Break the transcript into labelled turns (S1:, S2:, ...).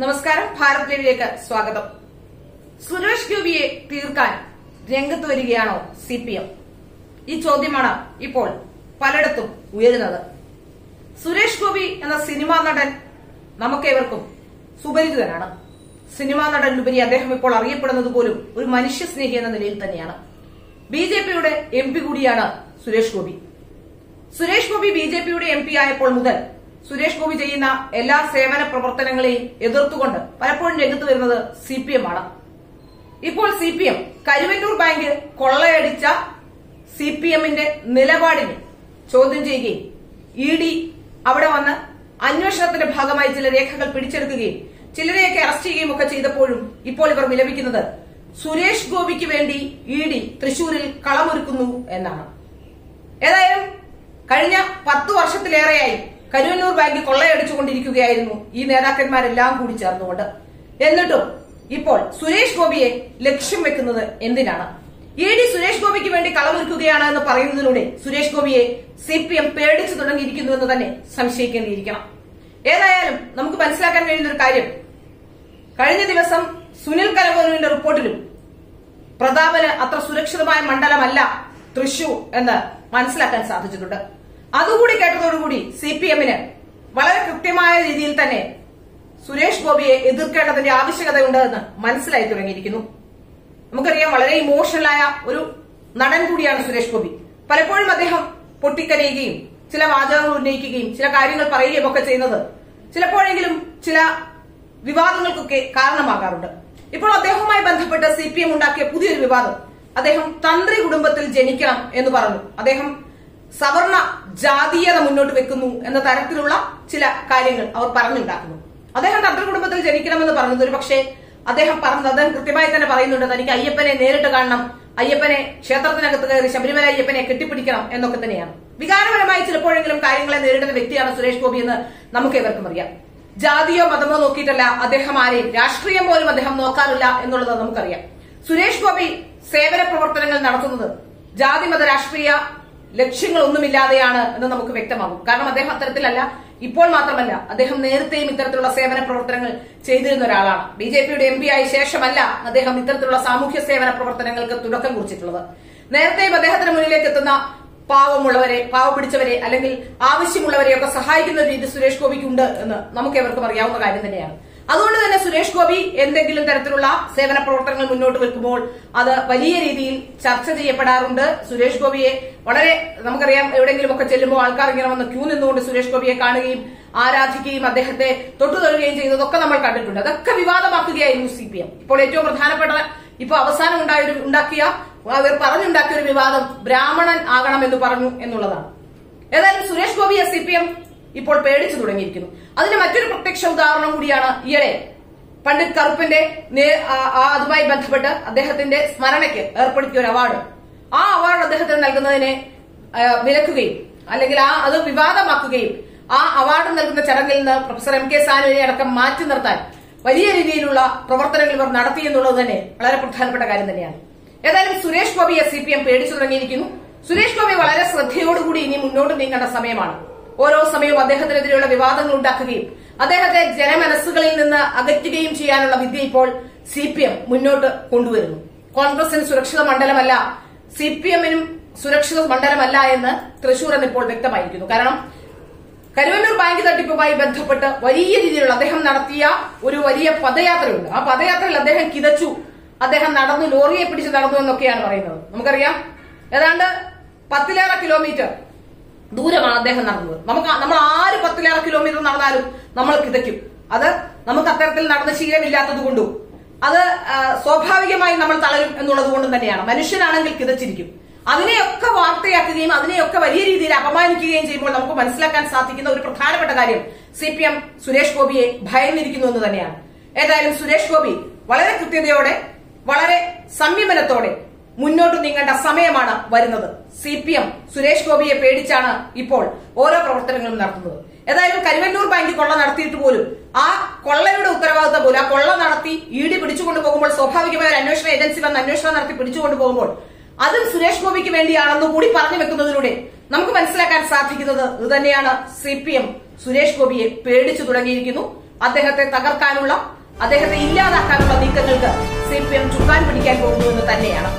S1: നമസ്കാരം ഭാരത് ടിവിയിലേക്ക് സ്വാഗതം. സുരേഷ് ഗോപിയെ തീർക്കാൻ രംഗത്ത് വരികയാണോ സി പി എം ഈ ചോദ്യമാണ് ഇപ്പോൾ പലയിടത്തും ഉയരുന്നത്. സുരേഷ് ഗോപി എന്ന സിനിമാ നടൻ നമുക്കേവർക്കും സുപരിചിതനാണ്. സിനിമാ നടനിലുപരി അദ്ദേഹം ഇപ്പോൾ അറിയപ്പെടുന്നത് പോലും ഒരു മനുഷ്യസ്നേഹി എന്ന നിലയിൽ തന്നെയാണ്. ബി ജെ പിയുടെ എം പി കൂടിയാണ് സുരേഷ് ഗോപി. സുരേഷ് ഗോപി ബി ജെ പിയുടെ എം പി ആയപ്പോൾ മുതൽ സുരേഷ് ഗോപി ചെയ്യുന്ന എല്ലാ സേവന പ്രവർത്തനങ്ങളെയും എതിർത്തുകൊണ്ട് പലപ്പോഴും രംഗത്ത് വരുന്നത് സി പി എം ആണ്. ഇപ്പോൾ C P M Karuvannur bank കൊള്ളയടിച്ച C P എമ്മിന്റെ നിലപാടിനെ ചോദ്യം ചെയ്യുകയും ഇ ഡി അവിടെ വന്ന് അന്വേഷണത്തിന്റെ ഭാഗമായി ചില രേഖകൾ പിടിച്ചെടുക്കുകയും ചിലരെയൊക്കെ അറസ്റ്റ് ചെയ്യുകയും ഒക്കെ ചെയ്തപ്പോഴും ഇപ്പോൾ ഇവർ വിലപിക്കുന്നത് സുരേഷ് ഗോപിക്ക് വേണ്ടി ഇ ഡി തൃശൂരിൽ കളമൊരുക്കുന്നു എന്നാണ്. ഏതായാലും കഴിഞ്ഞ പത്ത് വർഷത്തിലേറെയായി കരുവന്നൂർ ബാങ്ക് കൊള്ളയടിച്ചുകൊണ്ടിരിക്കുകയായിരുന്നു ഈ നേതാക്കന്മാരെല്ലാം കൂടി ചേർന്നുകൊണ്ട്. എന്നിട്ടും ഇപ്പോൾ സുരേഷ് ഗോപിയെ ലക്ഷ്യം വെക്കുന്നത് എന്തിനാണ്? ഇ ഡി സുരേഷ് ഗോപിക്ക് വേണ്ടി കളമൊരുക്കുകയാണ് എന്ന് പറയുന്നതിലൂടെ സുരേഷ് ഗോപിയെ സി പി എം പേടിച്ചു തുടങ്ങിയിരിക്കുന്നു എന്ന് തന്നെ സംശയിക്കേണ്ടിയിരിക്കണം. ഏതായാലും നമുക്ക് മനസ്സിലാക്കാൻ കഴിയുന്ന ഒരു കാര്യം. കഴിഞ്ഞ ദിവസം സുനിൽ കലവനുവിന്റെ റിപ്പോർട്ടിലും പ്രതാപന് അത്ര സുരക്ഷിതമായ മണ്ഡലമല്ല തൃശൂർ എന്ന് മനസ്സിലാക്കാൻ സാധിച്ചിട്ടുണ്ട്. അതുകൂടി കേട്ടതോടുകൂടി സി പി എമ്മിന് വളരെ കൃത്യമായ രീതിയിൽ തന്നെ സുരേഷ് ഗോപിയെ എതിർക്കേണ്ടതിന്റെ ആവശ്യകതയുണ്ട് എന്ന് മനസ്സിലായി തുടങ്ങിയിരിക്കുന്നു. നമുക്കറിയാം വളരെ ഇമോഷണലായ ഒരു നടൻ കൂടിയാണ് സുരേഷ് ഗോപി. പലപ്പോഴും അദ്ദേഹം പൊട്ടിക്കരയുകയും ചില വാചകങ്ങൾ ഉന്നയിക്കുകയും ചില കാര്യങ്ങൾ പറയുകയും ഒക്കെ ചെയ്യുന്നത് ചിലപ്പോഴെങ്കിലും ചില വിവാദങ്ങൾക്കൊക്കെ കാരണമാകാറുണ്ട്. ഇപ്പോൾ അദ്ദേഹവുമായി ബന്ധപ്പെട്ട് സി പി എം ഉണ്ടാക്കിയ പുതിയൊരു വിവാദം. അദ്ദേഹം തന്ത്രി കുടുംബത്തിൽ ജനിക്കണം എന്ന് പറഞ്ഞു. അദ്ദേഹം സവർണ ജാതീയത മുന്നോട്ട് വെക്കുന്നു എന്ന തരത്തിലുള്ള ചില കാര്യങ്ങൾ അവർ പറഞ്ഞുണ്ടാക്കുന്നു. അദ്ദേഹം തന്ത്രി കുടുംബത്തിൽ ജനിക്കണമെന്ന് പറഞ്ഞത് ഒരു പക്ഷേ അദ്ദേഹം പറഞ്ഞത് അദ്ദേഹം കൃത്യമായി തന്നെ പറയുന്നുണ്ട് തനിക്ക് അയ്യപ്പനെ നേരിട്ട് കാണണം അയ്യപ്പനെ ക്ഷേത്രത്തിനകത്ത് കയറി ശബരിമല അയ്യപ്പനെ കെട്ടിപ്പിടിക്കണം എന്നൊക്കെ തന്നെയാണ്. വികാരപരമായി ചിലപ്പോഴെങ്കിലും കാര്യങ്ങളെ നേരിടുന്ന വ്യക്തിയാണ് സുരേഷ് ഗോപി എന്ന് നമുക്ക് ഏവർക്കും അറിയാം. ജാതിയോ മതമോ നോക്കിയിട്ടല്ല അദ്ദേഹം ആരെയും രാഷ്ട്രീയം പോലും അദ്ദേഹം നോക്കാറില്ല എന്നുള്ളത് നമുക്കറിയാം. സുരേഷ് ഗോപി സേവന പ്രവർത്തനങ്ങൾ നടത്തുന്നത് ജാതി മത രാഷ്ട്രീയ ലക്ഷ്യങ്ങളൊന്നുമില്ലാതെയാണ് എന്ന് നമുക്ക് വ്യക്തമാകും. കാരണം അദ്ദേഹം അത്തരത്തിലല്ല ഇപ്പോൾ മാത്രമല്ല അദ്ദേഹം നേരത്തെയും ഇത്തരത്തിലുള്ള സേവന പ്രവർത്തനങ്ങൾ ചെയ്തിരുന്ന ഒരാളാണ്. ബി ജെ പിയുടെ എം പി ആയ ശേഷമല്ല അദ്ദേഹം ഇത്തരത്തിലുള്ള സാമൂഹ്യ സേവന പ്രവർത്തനങ്ങൾക്ക് തുടക്കം കുറിച്ചിട്ടുള്ളത്. നേരത്തെയും അദ്ദേഹത്തിന് മുന്നിലേക്ക് എത്തുന്ന പാവമുള്ളവരെ പാവപിടിച്ചവരെ അല്ലെങ്കിൽ ആവശ്യമുള്ളവരെയൊക്കെ സഹായിക്കുന്ന രീതി സുരേഷ് ഗോപിക്ക് ഉണ്ട് എന്ന് നമുക്ക് അറിയാവുന്ന കാര്യം തന്നെയാണ്. അതുകൊണ്ട് തന്നെ സുരേഷ് ഗോപി എന്തെങ്കിലും തരത്തിലുള്ള സേവന പ്രവർത്തനങ്ങൾ മുന്നോട്ട് വെക്കുമ്പോൾ അത് വലിയ രീതിയിൽ ചർച്ച ചെയ്യപ്പെടാറുണ്ട്. സുരേഷ് ഗോപിയെ വളരെ നമുക്കറിയാം എവിടെയെങ്കിലും ഒക്കെ ചെല്ലുമ്പോൾ ആൾക്കാർ ഇങ്ങനെ വന്ന് ക്യൂ നിന്നുകൊണ്ട് സുരേഷ് ഗോപിയെ കാണുകയും ആരാധിക്കുകയും അദ്ദേഹത്തെ തൊട്ടുതൊഴുകയും ചെയ്തതൊക്കെ നമ്മൾ കണ്ടിട്ടുണ്ട്. അതൊക്കെ വിവാദമാക്കുകയായിരുന്നു സി പി എം ഇപ്പോൾ ഏറ്റവും പ്രധാനപ്പെട്ട ഇപ്പൊ അവസാനം ഉണ്ടായ ഒരു ഉണ്ടാക്കിയ അവർ പറഞ്ഞുണ്ടാക്കിയ ഒരു വിവാദം ബ്രാഹ്മണൻ ആകണമെന്ന് പറഞ്ഞു എന്നുള്ളതാണ്. ഏതായാലും സുരേഷ് ഗോപിയെ സി പി എം ഇപ്പോൾ പേടിച്ചു തുടങ്ങിയിരിക്കുന്നു. അതിന് മറ്റൊരു പ്രത്യക്ഷ ഉദാഹരണം കൂടിയാണ് ഈയിടെ പണ്ഡിറ്റ് കറുപ്പിന്റെ അതുമായി ബന്ധപ്പെട്ട് അദ്ദേഹത്തിന്റെ സ്മരണയ്ക്ക് ഏർപ്പെടുത്തിയ ഒരു അവാർഡ് ആ അവാർഡ് അദ്ദേഹത്തിന് നൽകുന്നതിനെ വിലക്കുകയും അല്ലെങ്കിൽ ആ അത് വിവാദമാക്കുകയും ആ അവാർഡ് നൽകുന്ന ചടങ്ങിൽ നിന്ന് പ്രൊഫസർ എം കെ സാനുവിനെ അടക്കം മാറ്റി നിർത്താൻ വലിയ രീതിയിലുള്ള പ്രവർത്തനങ്ങൾ ഇവർ നടത്തി എന്നുള്ളത് തന്നെ വളരെ പ്രധാനപ്പെട്ട കാര്യം തന്നെയാണ്. ഏതായാലും സുരേഷ് ഗോപിയെ സി പി എം പേടിച്ചു തുടങ്ങിയിരിക്കുന്നു. സുരേഷ് ഗോപി വളരെ ശ്രദ്ധയോടുകൂടി ഇനി മുന്നോട്ട് നീങ്ങേണ്ട സമയമാണ്. ഓരോ സമയവും അദ്ദേഹത്തിനെതിരെയുള്ള വിവാദങ്ങൾ ഉണ്ടാക്കുകയും അദ്ദേഹത്തെ ജനമനസ്സുകളിൽ നിന്ന് അകറ്റുകയും ചെയ്യാനുള്ള വിദ്യ ഇപ്പോൾ സി പി എം മുന്നോട്ട് കൊണ്ടുവരുന്നു. കോൺഗ്രസിന് സുരക്ഷിത മണ്ഡലമല്ല സി പി എമ്മിനും സുരക്ഷിത മണ്ഡലമല്ല എന്ന് തൃശൂർ എന്ന് ഇപ്പോൾ വ്യക്തമായിരിക്കുന്നു. കാരണം കരുവന്നൂർ ബാങ്ക് തട്ടിപ്പുമായി ബന്ധപ്പെട്ട് വലിയ രീതിയിലുള്ള അദ്ദേഹം നടത്തിയ ഒരു വലിയ പദയാത്രയുണ്ട്. ആ പദയാത്രയിൽ അദ്ദേഹം കിതച്ചു. അദ്ദേഹം നടന്നു ലോറിയെ പിടിച്ച് നടന്നു എന്നൊക്കെയാണ് പറയുന്നത്. നമുക്കറിയാം. ഏതാണ്ട് പത്തിലേറെ കിലോമീറ്റർ ദൂരമാണ് അദ്ദേഹം നടന്നത്. നമുക്ക് നമ്മൾ ആര് പത്തിലേറെ കിലോമീറ്റർ നടന്നാലും നമ്മൾ കിതയ്ക്കും. അത് നമുക്ക് അത്തരത്തിൽ നടന്ന ശീലമില്ലാത്തത് കൊണ്ടും അത് സ്വാഭാവികമായി നമ്മൾ തളരും എന്നുള്ളത് കൊണ്ടും തന്നെയാണ്. മനുഷ്യനാണെങ്കിൽ കിതച്ചിരിക്കും. അതിനെയൊക്കെ വാർത്തയാക്കുകയും അതിനെയൊക്കെ വലിയ രീതിയിൽ അപമാനിക്കുകയും ചെയ്യുമ്പോൾ നമുക്ക് മനസ്സിലാക്കാൻ സാധിക്കുന്ന ഒരു പ്രധാനപ്പെട്ട കാര്യം സി പി എം സുരേഷ് ഗോപിയെ ഭയന്നിരിക്കുന്നു എന്ന് തന്നെയാണ്. ഏതായാലും സുരേഷ് ഗോപി വളരെ കൃത്യതയോടെ വളരെ സംയമനത്തോടെ മുന്നോട്ട് നീങ്ങേണ്ട സമയമാണ് വരുന്നത്. സി പി എം സുരേഷ് ഗോപിയെ പേടിച്ചാണ് ഇപ്പോൾ ഓരോ പ്രവർത്തനങ്ങളും നടത്തുന്നത്. ഏതായാലും കരുവന്നൂർ ബാങ്ക് കൊള്ള നടത്തിയിട്ട് പോലും ആ കൊള്ളയുടെ ഉത്തരവാദിത്തം പോലും ആ കൊള്ള നടത്തി ഡി പിടിച്ചുകൊണ്ട് പോകുമ്പോൾ സ്വാഭാവികമായ ഒരു അന്വേഷണ ഏജൻസി വന്ന് അന്വേഷണം നടത്തി പിടിച്ചുകൊണ്ട് പോകുമ്പോൾ അതും സുരേഷ് ഗോപിക്ക് വേണ്ടിയാണെന്ന് കൂടി പറഞ്ഞു വെക്കുന്നതിലൂടെ നമുക്ക് മനസ്സിലാക്കാൻ സാധിക്കുന്നത് ഇത് തന്നെയാണ് സി പി എം സുരേഷ് ഗോപിയെ പേടിച്ചു തുടങ്ങിയിരിക്കുന്നു. അദ്ദേഹത്തെ തകർക്കാനുള്ള അദ്ദേഹത്തെ ഇല്ലാതാക്കാനുള്ള നീക്കങ്ങൾക്ക് സി പി എം ചുക്കാൻ പിടിക്കാൻ പോകുന്നു എന്ന് തന്നെയാണ്.